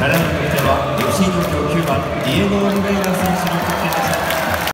彼の得は FC 東京9番ディエゴ・オルベイラ選手